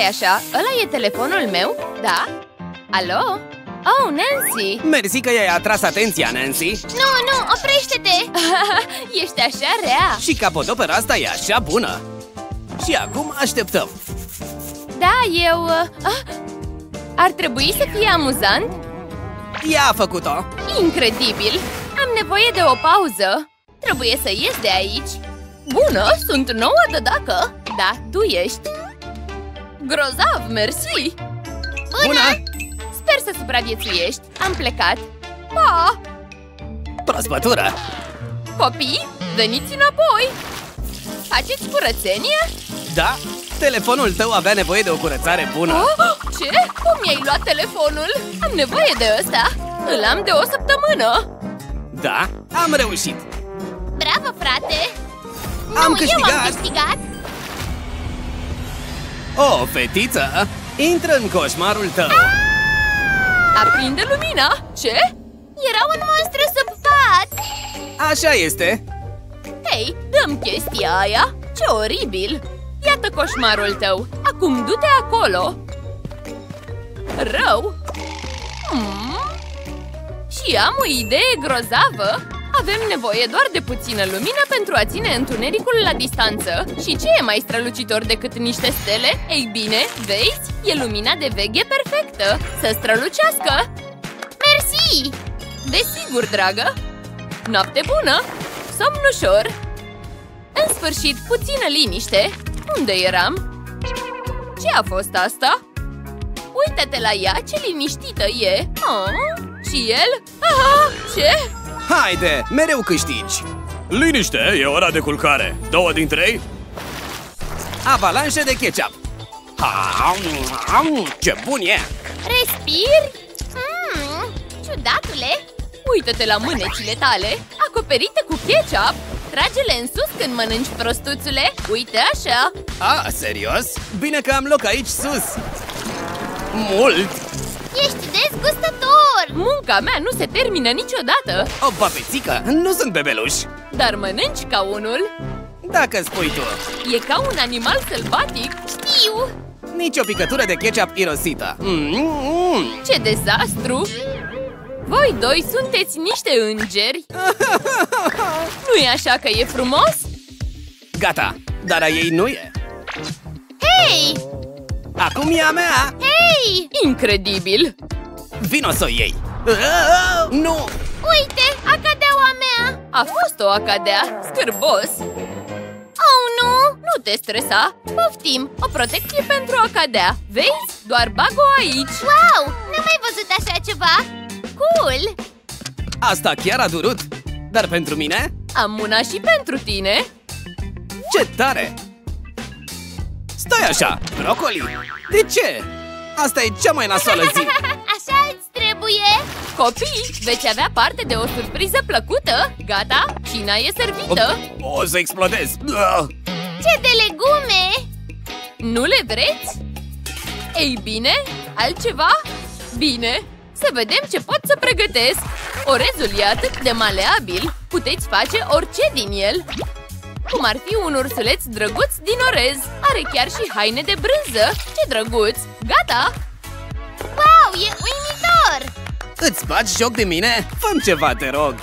Stai așa, ăla e telefonul meu? Da? Alo? Oh, Nancy! Mersi că i-ai atras atenția, Nancy Nu, nu, oprește-te! Ești așa rea! Și capodopera asta e așa bună Și acum așteptăm Da, eu... Uh, ah, ar trebui să fie amuzant? Ea a făcut-o Incredibil! Am nevoie de o pauză Trebuie să ies de aici Bună, sunt nouă de dacă Da, tu ești Grozav, mersi Bună! Bună! Sper să supraviețuiești Am plecat Pa! Prospătură Copii, veniți înapoi! Faceți curățenie? Da, telefonul tău avea nevoie de o curățare bună Oh, ce? Cum mi-ai luat telefonul? Am nevoie de ăsta Îl am de o săptămână Da, am reușit Bravo, frate! Am nu, câștigat! eu am câștigat! O, fetiță, intră în coșmarul tău. Aprinde lumina. Ce? Era un monstru sub pat! Așa este. Hei, dăm chestia aia. Ce oribil. Iată coșmarul tău. Acum du-te acolo. Rău. Hmm. Și am o idee grozavă Avem nevoie doar de puțină lumină pentru a ține întunericul la distanță Și ce e mai strălucitor decât niște stele? Ei bine, vezi? E lumina de veghe perfectă Să strălucească Mersi! Desigur, dragă! Noapte bună! Somn ușor! În sfârșit, puțină liniște! Unde eram? Ce a fost asta? Uită-te la ea, ce liniștită e! Oh, și el? Aha, ce? Haide, mereu câștigi Liniște, e ora de culcare Două din trei? Avalanșă de ketchup Ha, Ce bun e! Respiri? Mm, ciudatule! Uită-te la mânecile tale, acoperite cu ketchup! Trage-le în sus când mănânci, prostuțule! Uite așa! A, serios? Bine că am loc aici sus Mult! Ești dezgustător! Munca mea nu se termină niciodată! O papețică, nu sunt bebeluș Dar mănânci ca unul! Dacă spui tu E ca un animal sălbatic! Știu! Nici o picătură de ketchup irosită mm, mm. Ce dezastru! Voi doi sunteți niște îngeri! nu e așa că e frumos? Gata, dar a ei nu e Hei! Acum e a mea Hei! Incredibil! Vino să o iei Nu! Uite, acadeaua mea! A fost o acadea, scârbos! Oh, nu! Nu te stresa! Poftim! O protecție pentru acadea! Vezi? Doar bag-o aici! Wow! N-am mai văzut așa ceva! Cool! Asta chiar a durut Dar pentru mine? Am una și pentru tine! Ce tare! Stai așa, brocoli! De ce? Asta e cea mai nasoală zi! Așa îți trebuie? Copii, veți avea parte de o surpriză plăcută! Gata? Cina e servită! O să explodez! Ce de legume! Nu le vreți? Ei bine, altceva? Bine, să vedem ce pot să pregătesc! Orezul e atât de maleabil, puteți face orice din el! Cum ar fi un ursuleț drăguț din orez! Are chiar și haine de brânză! Ce drăguț! Gata! Wow, e uimitor! Îți bagi joc de mine? Făm ceva, te rog!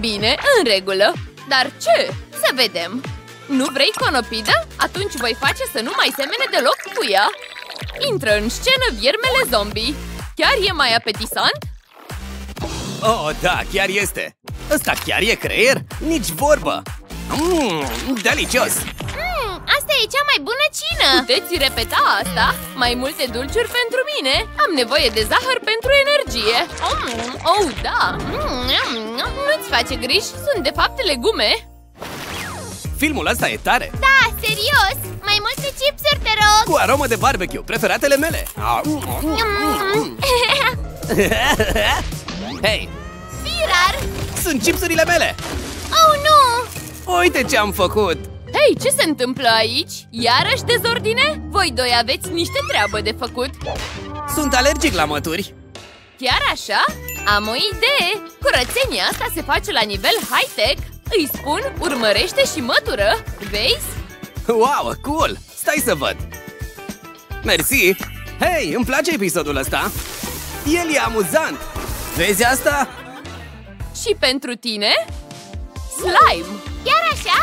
Bine, în regulă! Dar ce? Să vedem! Nu vrei conopidă? Atunci voi face să nu mai semene deloc cu ea! Intră în scenă viermele zombie! Chiar e mai apetisant? Oh, da, chiar este! Ăsta chiar e creier? Nici vorbă! Mmm, delicios! Mm, asta e cea mai bună cină! Puteți repeta asta? Mai multe dulciuri pentru mine? Am nevoie de zahăr pentru energie! Mm, oh, da! Mm, mm, mm. Nu-ți face griji, sunt de fapt legume! Filmul ăsta e tare! Da, serios! Mai multe chipsuri, te rog! Cu aromă de barbecue, preferatele mele! Mm. Hei, Firar! sunt chipsurile mele! Oh, nu! Uite ce am făcut! Hei, ce se întâmplă aici? Iarăși dezordine? Voi doi aveți niște treabă de făcut! Sunt alergic la mături! Chiar așa? Am o idee! Curățenia asta se face la nivel high-tech! Îi spun, urmărește și mătură! Vezi? Wow, cool! Stai să văd! Mersi! Hei, îmi place episodul ăsta! El e amuzant! Vezi asta? Și pentru tine? Slime! Chiar așa?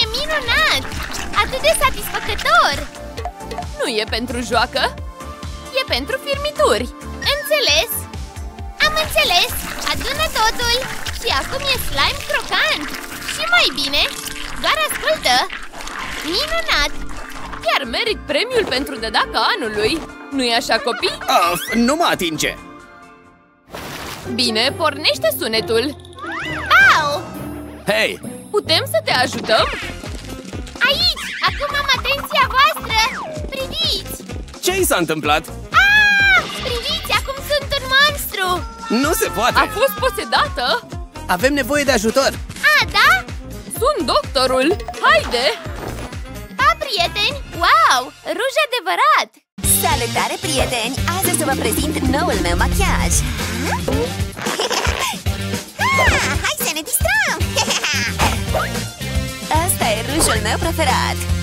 E minunat! Atât de satisfăcător! Nu e pentru joacă? E pentru firmituri! Înțeles! Am înțeles! Adună totul! Și acum e slime crocant! Și mai bine, doar ascultă! Minunat! Chiar merit premiul pentru dedaca anului! Nu-i așa, copii? Of, nu mă atinge! Bine, pornește sunetul! Au! Hei, Putem să te ajutăm? Aici! Acum am atenția voastră! Priviți! ce i s-a întâmplat? Ah! Priviți! Acum sunt un monstru! Nu se poate! A fost posedată? Avem nevoie de ajutor! A, da? Sunt doctorul! Haide! Pa, prieteni! Wow! Ruj adevărat! Salutare, prieteni! Azi o să vă prezint noul meu machiaj! Ah, hai să ne distrăm! Asta e rujul meu preferat!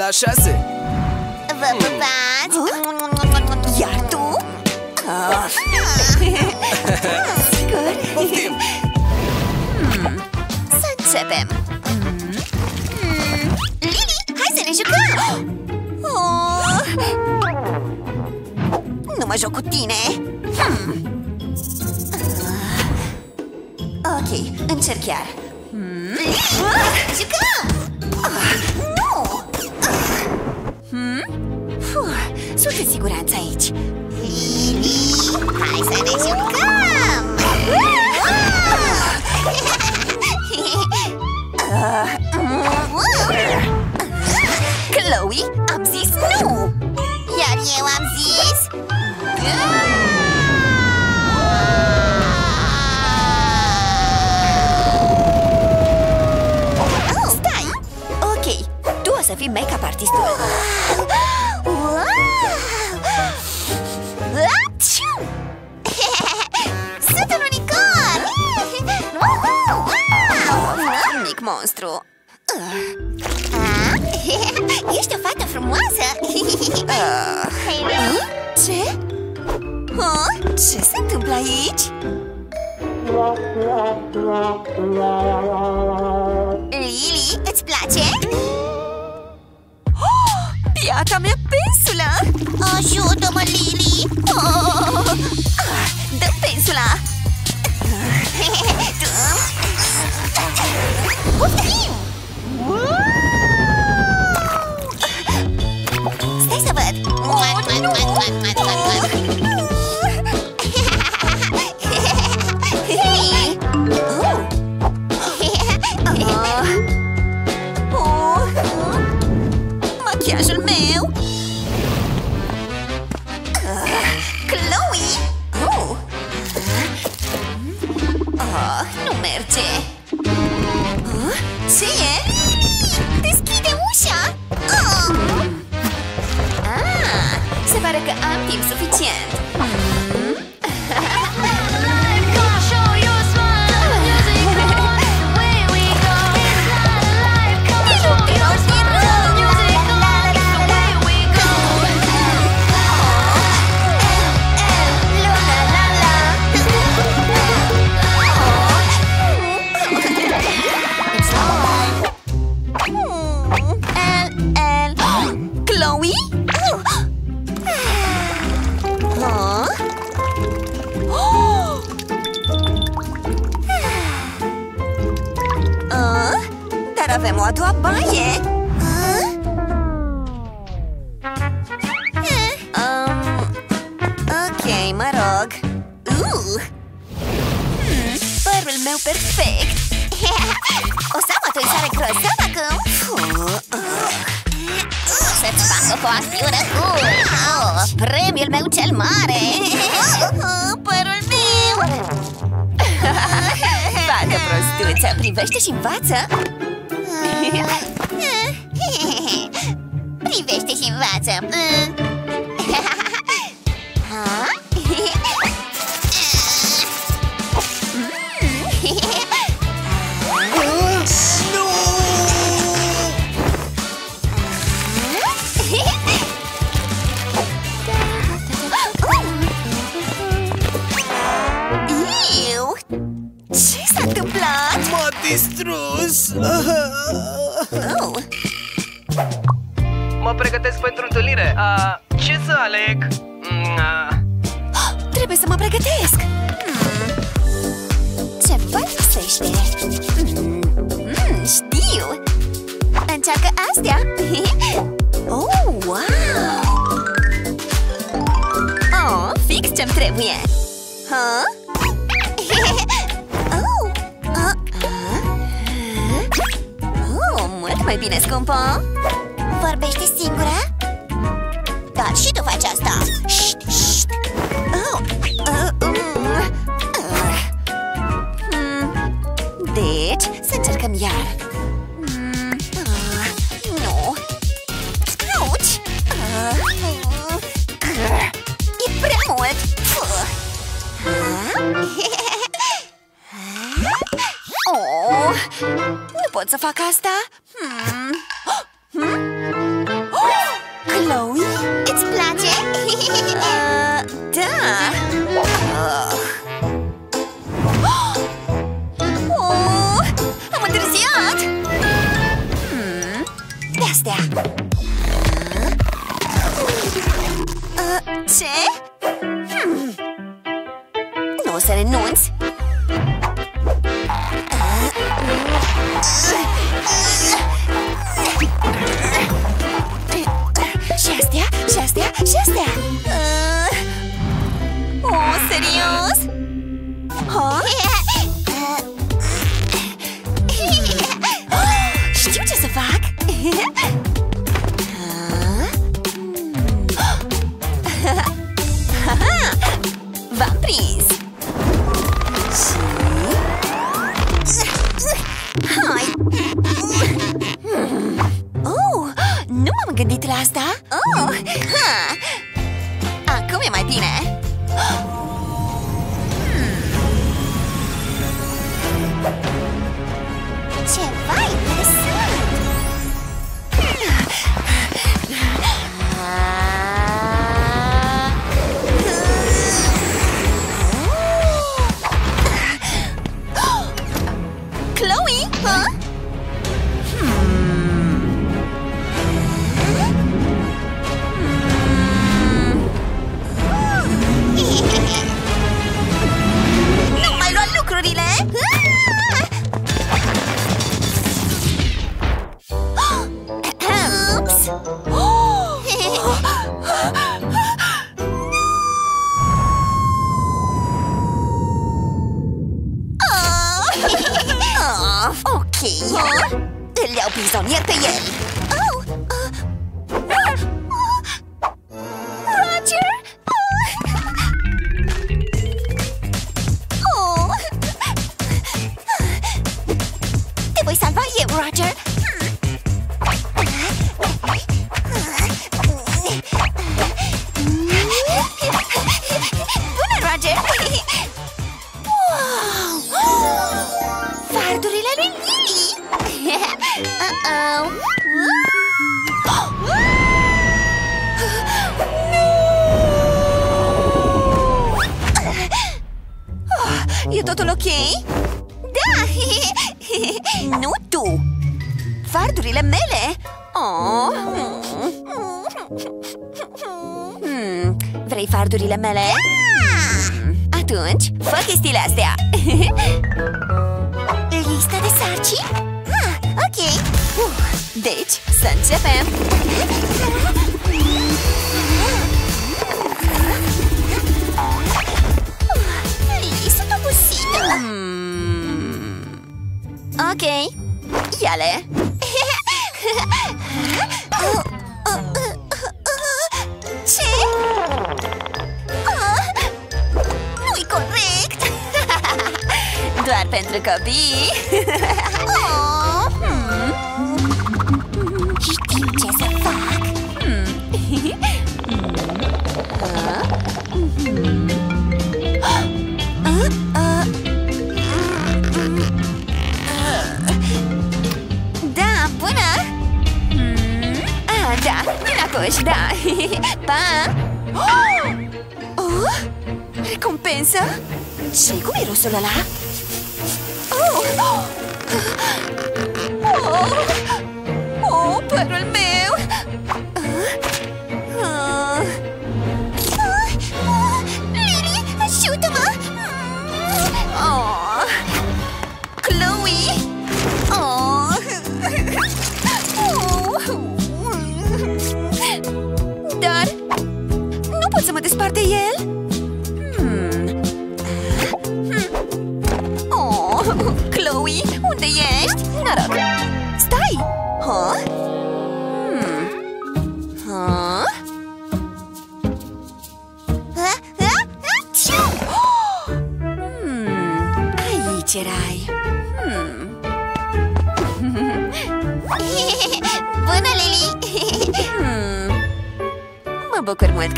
La șase? Vă pupați! Iar tu? Of! Sigur? Poftim! Să începem! Lily, hai să ne jucăm! Oh! Nu mă joc cu tine! Hmm. Ok, încerc chiar. Jucăm! Nu! Sunt în siguranță aici. Lily, hai să ne jucăm! Chloe, am zis nu! Iar eu am zis... Stai! Ok, tu o să fii make-up artistul. Mic monstru. Ah, Ești o fată frumoasă! Hailey? Ce? Huh? Ce se întâmplă aici? Lily, îți place? Piata mea pensulă! Ajută-mă, Lily! Oh! Ah, Dă pensula! Poftim! Stai distrus! Oh, Mă pregătesc pentru întâlnire. A, ce să aleg? Mm, a, trebuie să mă pregătesc hmm. Ce folosește? Hmm. Hmm, știu Încearcă astea Oh, wow Oh, fix ce-mi trebuie huh? Mai bine, scumpă Vorbește singură? Dar și tu faci asta Șt, șt. Oh, uh, um, uh. Hmm, Deci, să încercăm iar Hmm, ah, Nu Auci Ah, mm, grr. E prea mult Puh. Ah. Oh, nu pot să fac asta hmm. Hmm? Oh, Chloe? Îți place? totul ok? Da! Nu tu! Fardurile mele! Oh. Hmm. Vrei fardurile mele? Hmm. Atunci, fă chestiile astea! Lista de sarcini? Ah, ok Deci, să începem! Ok, ia-le! Ce? Nu-i corect! Doar pentru copii! Recompensă? ce cu mirosul ăla? Oh! Oh! Oh, părul meu!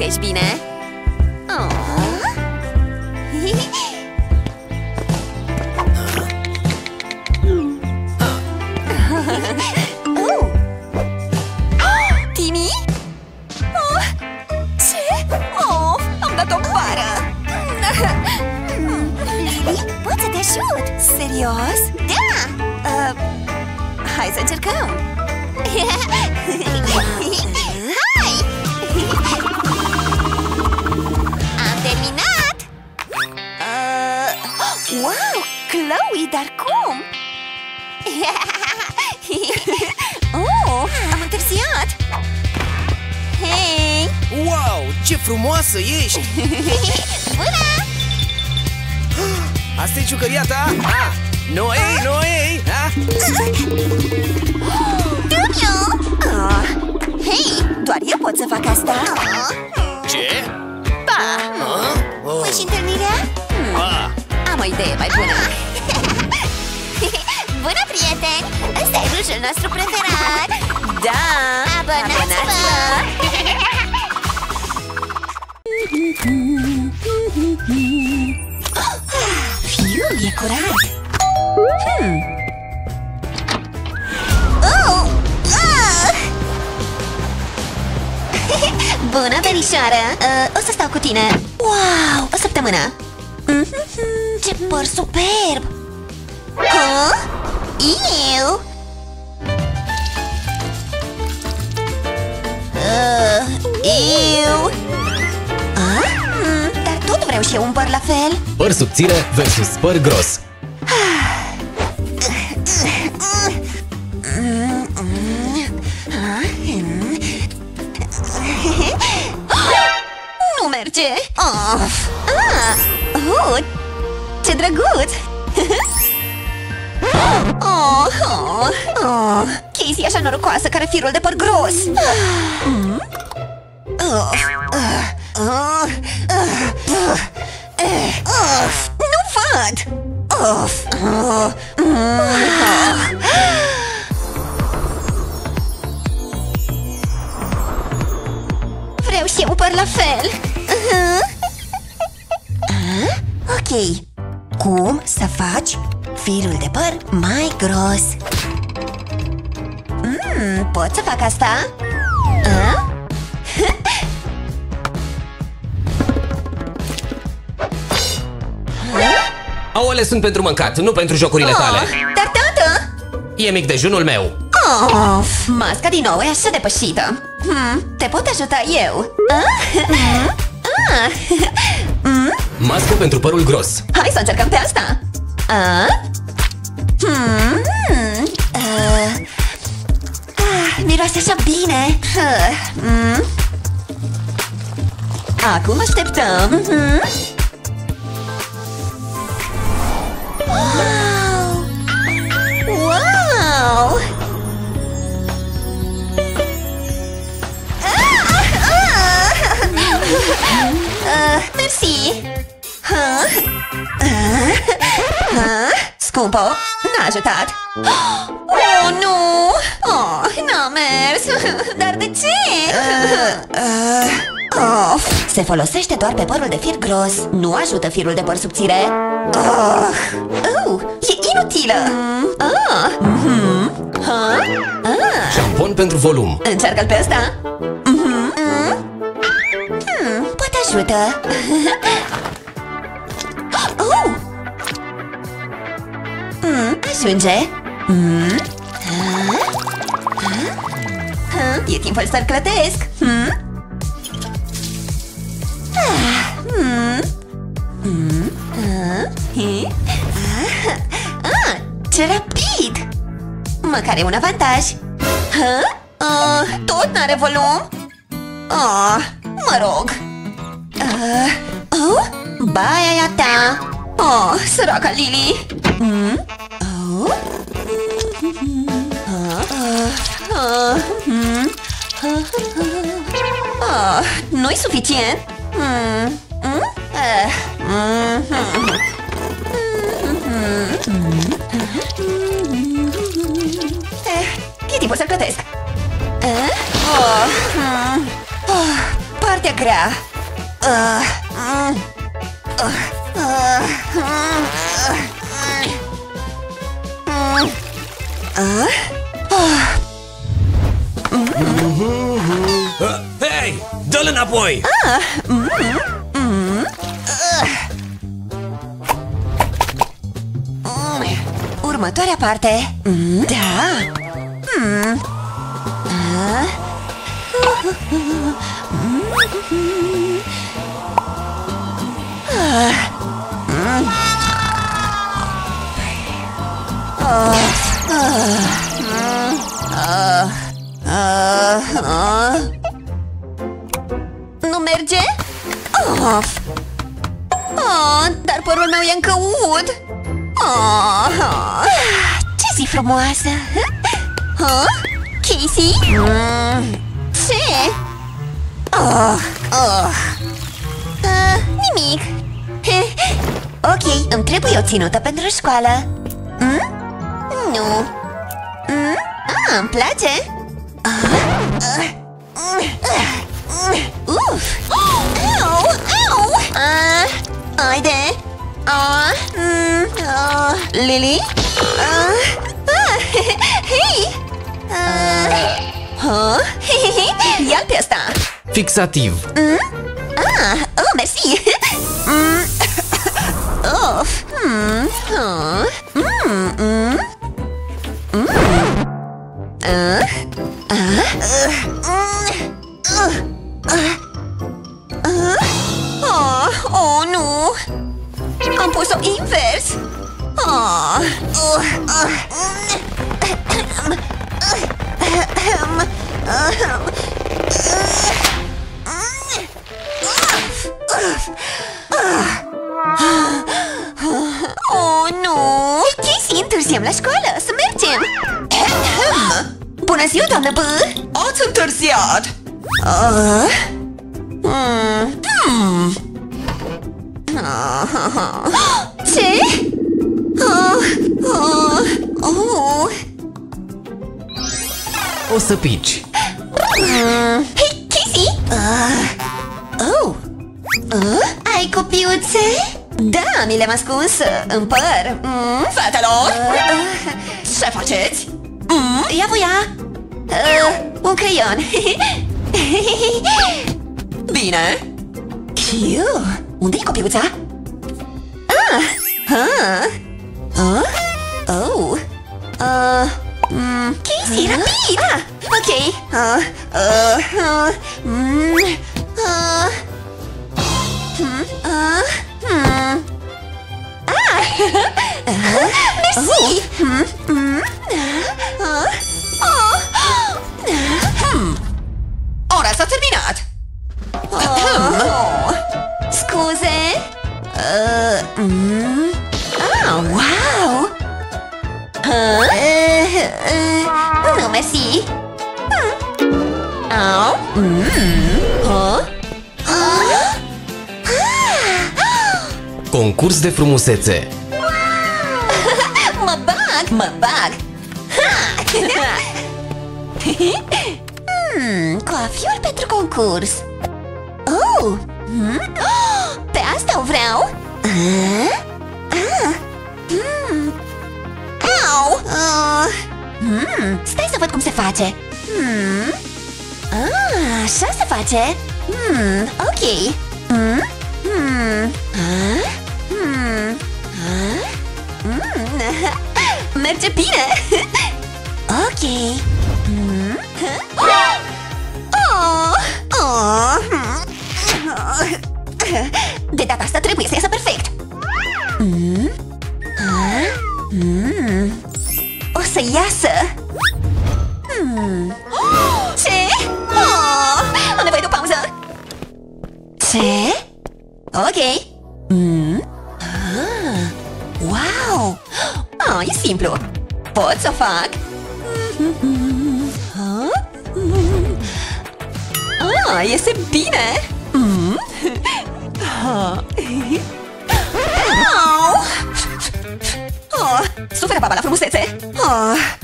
Că ești bine. Oh. Oh! Timi? Oh, ce? Oh, am dat o bară! Lili, pot să te ajut? Serios? Da! Uh, hai să încercăm! Chloe, dar cum? oh, am întârziat! Hei! Wow, ce frumoasă ești! Bună! Asta e ciucăria ta? Ah, nu ei, nu ei! Ah? Dumio! Ah, hei, doar eu pot să fac asta! Ce? Pa! Ah? Oh. Păi și întâlnirea? Ah. Am o idee mai bună! Bună, prieteni! Ăsta e rujul nostru preferat! Da! Abonați-vă! Fiul e curat! Hmm. Oh! Ah! Bună, verișoară! Uh, o să stau cu tine! Wow! O săptămână! Mhm, Ce păr superb! Ha? Eu? Uh, eu? Ah? Mm, Dar tot vreau și eu un păr la fel Păr subțire versus păr gros. Nu merge! Of! Ah! Oh, ce drăguț! Oh, oh, oh. Casey e așa norocoasă care firul de păr gros! Mm? Of, uh, uh, uh, uh, of, Nu văd! Of, uh, uh, Vreau și eu păr la fel uh-huh. Ah, Ok Cum să faci firul de păr mai gros? Mm, pot să fac asta? Ah? Ouăle sunt pentru mâncat, nu pentru jocurile tale. Oh, dar tată! E mic dejunul meu. Of, masca din nou e așa depășită hmm, Te pot ajuta eu? Ah? Mm? Ah? Mm? Mască pentru părul gros. Hai să încercăm pe asta ah? Hmm? Uh. Ah. miroase așa bine! Ah, mm. Acum așteptăm! Mhm. Wow! Wow! Uh, mersi! Huh? Uh, uh, scumpo, n-a ajutat! Oh, nu! Oh, n-a mers! Dar de ce? Oh, se folosește doar pe părul de fir gros Nu ajută firul de păr subțire oh, oh, E inutilă ah, mhm, ha? ah, Șampon pentru volum. Încearcă-l pe ăsta Mhm, mm. Hmm, Poate ajută oh. mm, Ajunge mm. ha? Ha? Ha? E timpul să-l clătesc hmm? Ah, hmm. Hmm. Ah, he? Ah, ah, ce rapid! Măcar e un avantaj ha? Ah, Tot n-are volum? Ah, mă rog ah, oh? Baia e a ta Oh, săraca Lily hmm? oh? ah, ah, ah, hmm. Ah, nu-i suficient? Mm. Mm? Ah. Mm. Eh, e timpul să-l plătesc eh? oh. Mm. Oh. Partea grea Hei, dă-l înapoi! Următoarea parte Mm, Da Mm. Nu merge? Of! Oh, dar părul meu e încă ud! Oh, ce zi frumoasă! Huh? Casey? Mm, ce? Oh, oh. Uh, nimic. ok, îmi trebuie o ținută pentru școală. Mm? Nu. Mm? Ah, îmi place. Ah, ah, mm, ah, mm, Uf! Au! Au! Ah, haide! Ah, mm, ah, Lily? Ah, ah, hei! Ah, huh? Ia-l pe ăsta! Fixativ. Ah, oh, mersi! Mm. Of! Mm. Oh. Mm. Mm. Mm. Ah. Ah. Uh. Uh. Uh. Oh, oh, nu! Am pus-o invers! Oh. Uh. Uh. Oh, întârziem la școală! Să mergem! Bună ziua, doamnă B! Ați întârziat! Uh. Mm. Hmm. Ah. Ce? Oh. Oh. Oh. O să pici. Mm. Hei, Casey! Uh. Oh. Uh? Ai copiuțe? Da, mi le-am ascuns uh, în păr mm. Fetelor! Uh. Ce faceți? Mm. Ia voia uh, Un creion Bine! Chiu, unde-i copiuța? Ah, ah, ah, oh, uh, mm, Casey, rapid! Ah, ok, uh, uh, uh, mm, uh, hmm, uh, Hmm. Ah! Merci! Hmm? Hmm? Huh? Oh! Hmm. Ora sta terminato! Oh. Scuse? Uh, mm. Oh, wow! Huh? Uh, uh, no, merci! Hmm. Oh? Mm. Huh? Concurs de frumusețe Mă bag, mă bag! Ha! hmm, coafiuri pentru concurs! Oh! Hmm? Pe asta o vreau! Ah? Ah! Hmm. Au! Ah! Hmm, stai să văd cum se face! Hmm. Ah, așa se face! Hmm, ok! Hmm? Hmm. Ah? Merge bine! ok! Hmm? Oh! Oh! De data asta trebuie să iasă perfect! Mm? Ah? Mm. O să iasă! Pot să fac! Ah, iese bine! Mm? Ah. Au! Oh, suferă baba la frumusețe! Oh.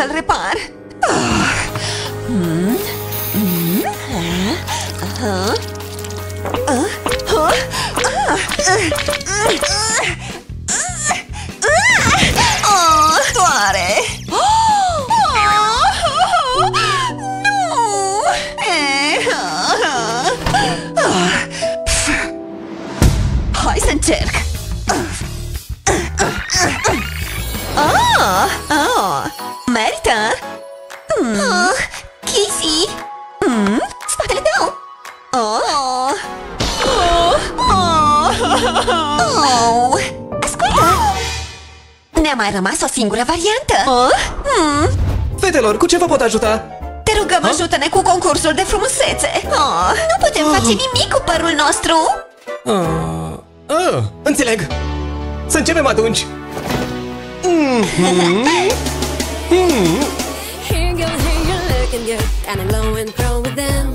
Trebuie să-l repar! Singură variantă! Oh? Mm. Fetelor, cu ce vă pot ajuta? Te rugăm, ajută-ne cu concursul de frumusețe! Oh, nu putem face nimic cu părul nostru! ah. Ah, Înțeleg Să începem atunci Here you go, here you're looking good, kinda low and pro with them.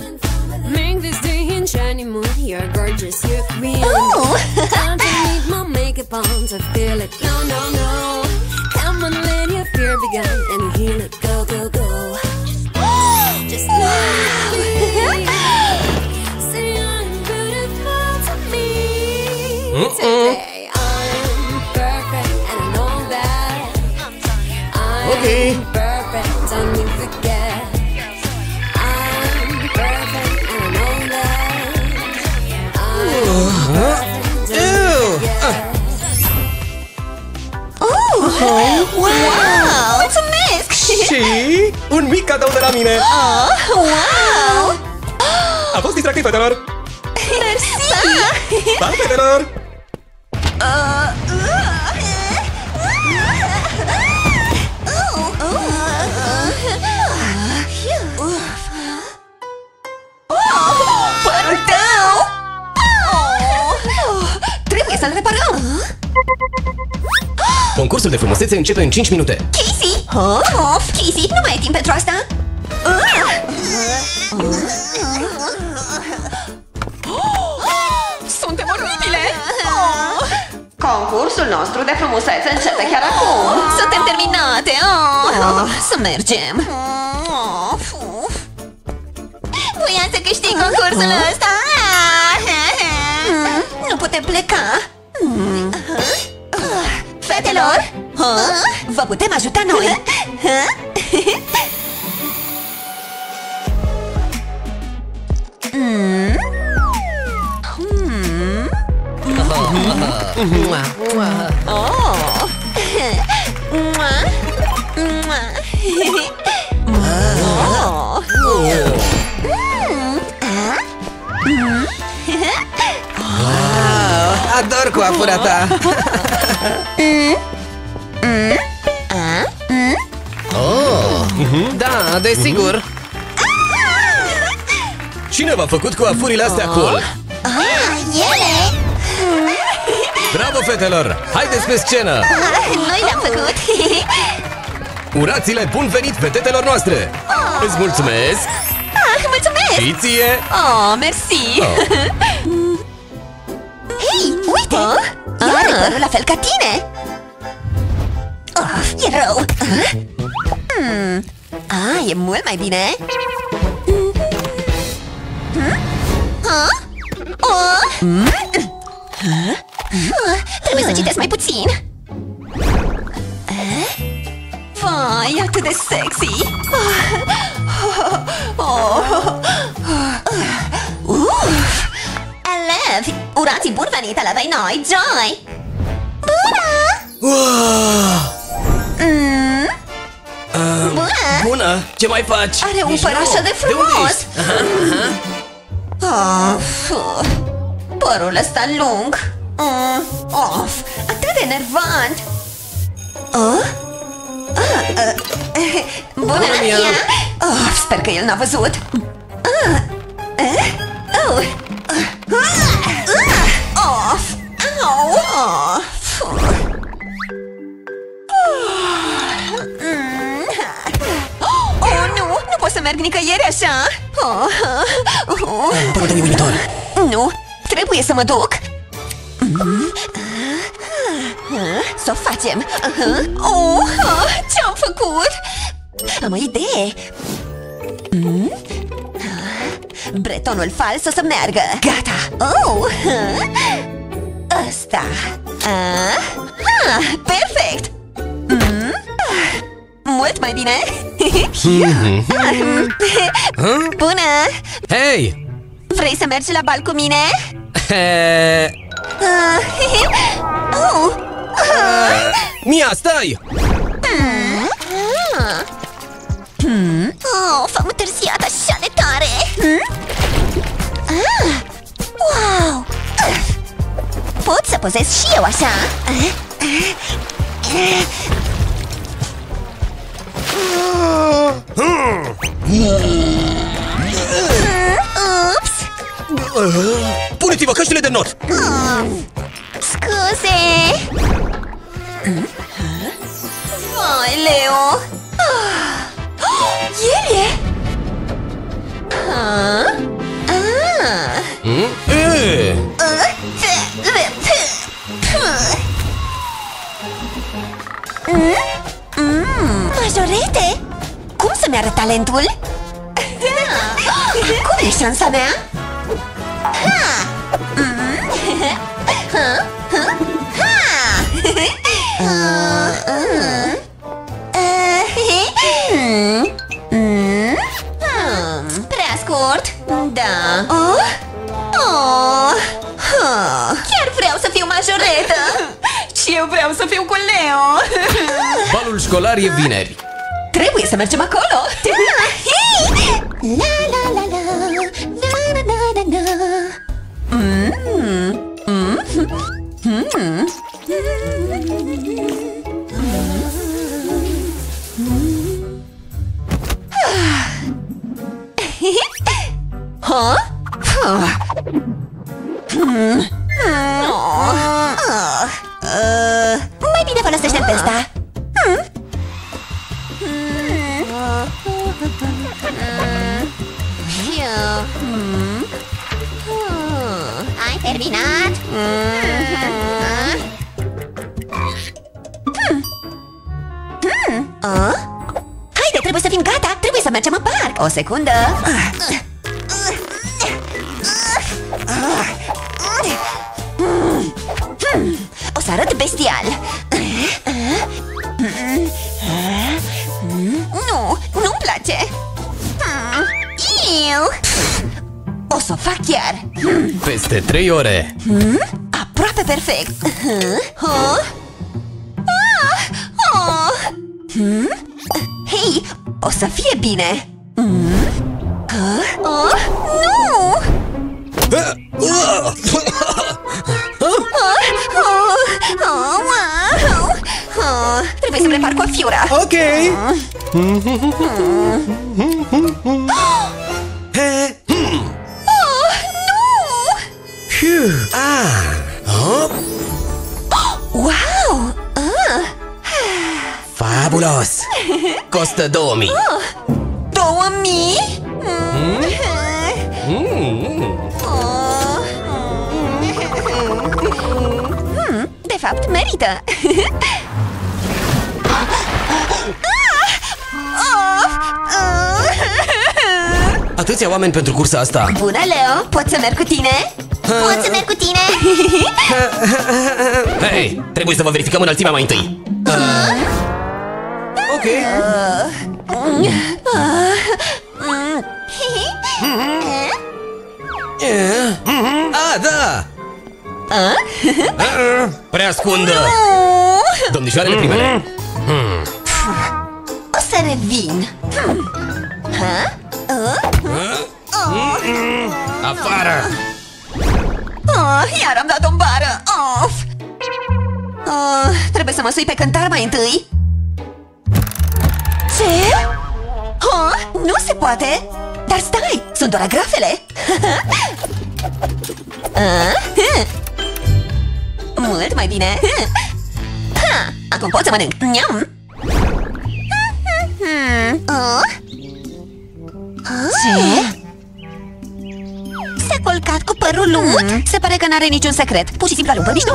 Make this day in shiny mood, you're gorgeous, you're queen. Oh. Time to need my makeup on to feel it. No, no, no. Come on, let your fear begin and heal it. Go, go, go. Just let it be. Say I'm beautiful to me. Today I'm perfect and I know that. I'm Okay. perfect, Și un mic cadou de la mine Oh, wow! A fost distractiv, fetelor Mersi! Pa, fetelor Părul tău! Oh, Trebuie să-l reparăm! Concursul de frumusețe începe în 5 minute Casey! Oh, Casey, nu mai ai timp pentru asta! Suntem oribile! Concursul nostru de frumusețe începe chiar acum! Suntem terminate! Oh, să mergem! Voiam să câștig concursul ăsta! Mm, Nu putem pleca! Mm. Fetelor! Vă putem ajuta noi! Mm. Hmm. Oh. Mua. Mua. Oh. Mm. Ah. Mm. Ador coafura ta! Ah. Mm. Oh, da Ah, desigur Cine v-a făcut cu afurile astea cool? Ah, ele! Bravo, fetelor! Haideți pe scenă! Ah, Noi le-am făcut! Urați-le bun venit fetetelor noastre! Îți mulțumesc! Ah, mulțumesc! Și ție! Oh, mersi! Hei, uite! Ea are părul la fel ca tine! Of, e rău! Ah? Hmm. Ah, e mult mai bine! Hmm? Ah? Oh? Ah, Trebuie să citesc mai puțin! Vai, atât de sexy! Uf! Elevi, urați bun venit alături noi, Joy! Bună! Mm, bună! Bună, ce mai faci? Are un Ești păr nou. așa de De unde frumos! ești? Aha, aha. Of, părul ăsta lung! Mm, Of, atât de enervant! Oh? Ah, uh, eh, bună, Mia. Mia! Of, sper că el n-a văzut! Oh! Ah, Of! Au! Of! Să merg nicăieri așa! Oh, oh, Părul tău e uimitor Nu! Trebuie să mă duc! Să o facem! Oh, ce-am făcut? Am o idee! Mm? Bretonul fals o să meargă! Gata! Oh! Ăsta! Ah, ah, perfect! Mm? Ah, Mult mai bine! Bună! Hei! Vrei să mergi la bal cu mine? He... Ah, oh! Mia, stai! Oh, f-am întârziat așa de tare! Hmm? Ah, wow! Pot să pozez și eu așa? Ups! Puneți-vă căștile de not! Scuze! Ai, Leo! Oh, el e! Ah? Ah! Mm? E, Mm, majorete? Cum să-mi arăt talentul? Cum e șansa mea? Ha! Mm. Ha! Ha! Ha! Uh, uh. Uh, mm. Mm. Hmm, Prea scurt Da oh? Oh. Huh. Chiar vreau să fiu majoretă Și eu vreau să fiu cu Leo! balul școlar e vineri Trebuie să mergem acolo! Ah, la la la la. La la la la la. Ha? Hmm. Hmm. Hmm. Ah. Ah. Uh, Haide, trebuie să fim gata! Trebuie să mergem în parc! O secundă! O să arăt bestial! Nu, nu-mi place! Iu! O să o fac chiar! Peste 3 ore Aproape perfect! Ha? Ah! Ah! Hmm? Hei, o să fie bine! Hmm? Ah? Ah? Nu! Ah! Ah! Ah! Ah! Ah! trebuie să prepar coafiura Ok! Costă 2000 două mii? Hmm, De fapt, merită! Atâția oameni pentru cursa asta Bună, Leo! Pot să merg cu tine? Pot să merg cu tine? Hei, trebuie să vă verificăm înălțimea mai întâi Ok Eh, Ah, da! Ah, Prea scundă! Domnișoarele primele O să revin Hmm. Ha? Afară! Oh, iar am dat o bară! Of! Oh, trebuie să mă sui pe cântar mai întâi Ce? Oh, nu se poate! Dar stai, sunt doar agrafele! Ah, hm. Mult mai bine! Ha, acum pot să mănânc! Niam! Oh? Ce? S-a colcat cu părul lung? Se pare că n-are niciun secret Pur și simplu a luat mișto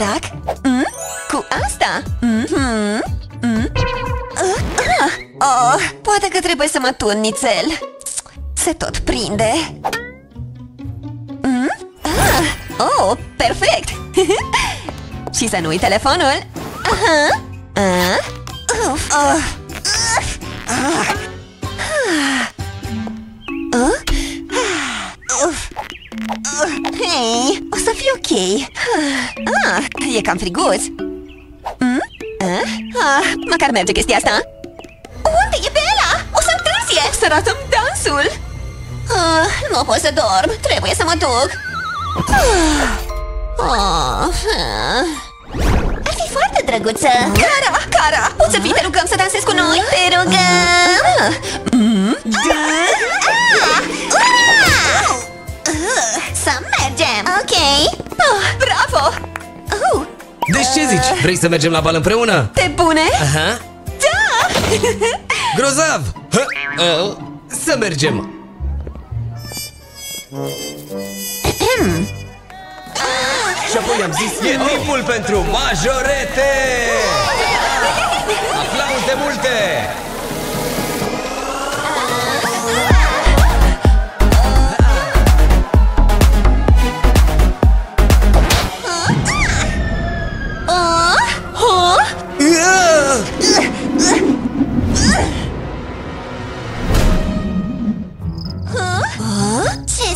îmbrac? Mm? Cu asta? Mhm. Mm? Ah, ah. Oh, poate că trebuie să mă tun nițel Se tot prinde mm? ah. Oh, perfect Și să nu uit telefonul Aha. Ah. Uf. Ah. Ah. Ah. Uf. Hei, o să fie ok ah, E cam friguț mm? ah? Ah, Măcar merge chestia asta Unde e Bella? O să întârzie Să ratăm dansul ah, Nu pot să dorm, trebuie să mă duc ah. Ah. Ah. Ar fi foarte drăguță Cara, Cara, poți să vii, te rugăm să dansezi cu noi? Te rugăm Ah. Mm? Da. Să mergem Ok Ah, bravo! Oh, Deci ce zici? Vrei să mergem la bal împreună? pe bune? Aha. Da! Grozav! Hă, uh, Să mergem! Și apoi am zis E timpul pentru majorete! Aplauze multe! Ce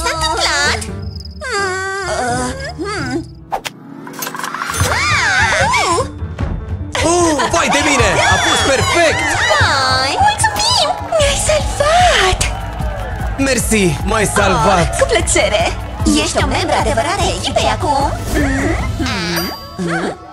s-a întâmplat? Uh, vai de mine! A fost perfect! Hai, mulțumim! Mi-ai salvat! Mersi, m-ai salvat! Cu plăcere! Ești o membră adevărată a echipei acum? Mm.